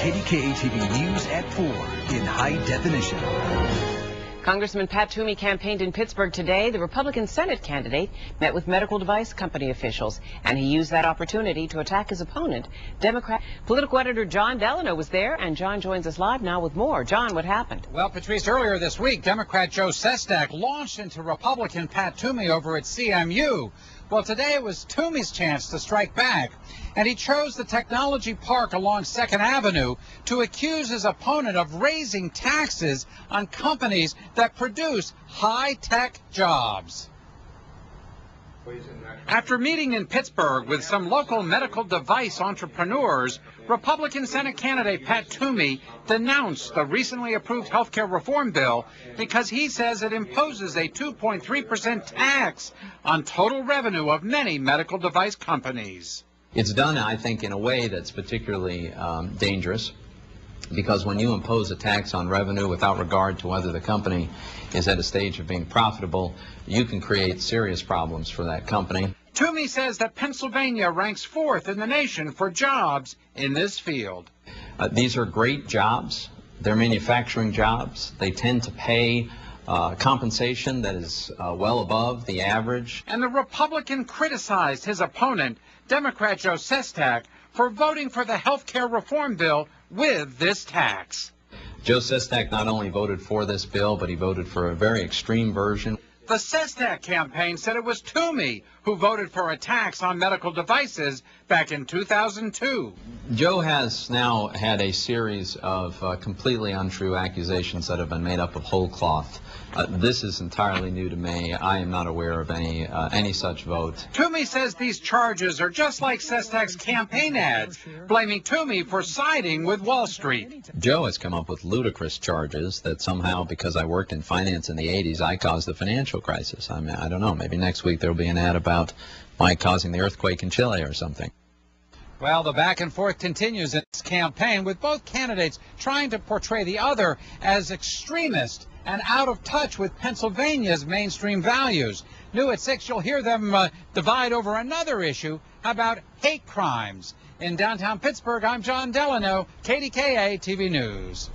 KDKA TV News at 4 in high definition. Congressman Pat Toomey campaigned in Pittsburgh today. The Republican Senate candidate met with medical device company officials, and he used that opportunity to attack his opponent, Democrat political editor Jon Delano was there, and Jon joins us live now with more. Jon, what happened? Well, Patrice, earlier this week, Democrat Joe Sestak launched into Republican Pat Toomey over at CMU. Well, today it was Toomey's chance to strike back, and he chose the technology park along 2nd Avenue to accuse his opponent of raising taxes on companies that produce high-tech jobs. After meeting in Pittsburgh with some local medical device entrepreneurs, Republican Senate candidate Pat Toomey denounced the recently approved health care reform bill because he says it imposes a 2.3% tax on total revenue of many medical device companies. It's done, I think, in a way that's particularly um, dangerous because when you impose a tax on revenue without regard to whether the company is at a stage of being profitable, you can create serious problems for that company. Toomey says that Pennsylvania ranks fourth in the nation for jobs in this field. Uh, these are great jobs. They're manufacturing jobs. They tend to pay uh, compensation that is uh, well above the average. And the Republican criticized his opponent, Democrat Joe Sestak, for voting for the health care reform bill with this tax. Joe Sestak not only voted for this bill, but he voted for a very extreme version. The Sestak campaign said it was Toomey who voted for a tax on medical devices back in 2002. Joe has now had a series of uh, completely untrue accusations that have been made up of whole cloth. Uh, this is entirely new to me. I am not aware of any uh, any such vote. Toomey says these charges are just like Sestak's campaign ads, blaming Toomey for siding with Wall Street. Joe has come up with ludicrous charges that somehow, because I worked in finance in the 80s, I caused the financial crisis. I mean, I don't know. Maybe next week there will be an ad about Mike causing the earthquake in Chile or something. Well, the back and forth continues in this campaign with both candidates trying to portray the other as extremist and out of touch with Pennsylvania's mainstream values. New at 6, you'll hear them uh, divide over another issue about hate crimes. In downtown Pittsburgh, I'm Jon Delano, KDKA TV News.